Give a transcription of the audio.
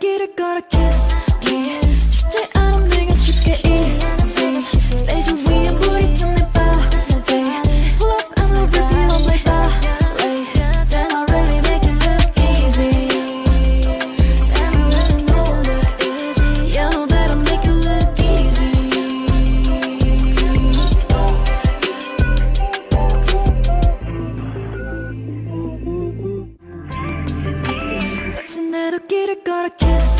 get it, gotta kiss. get a gotta kiss.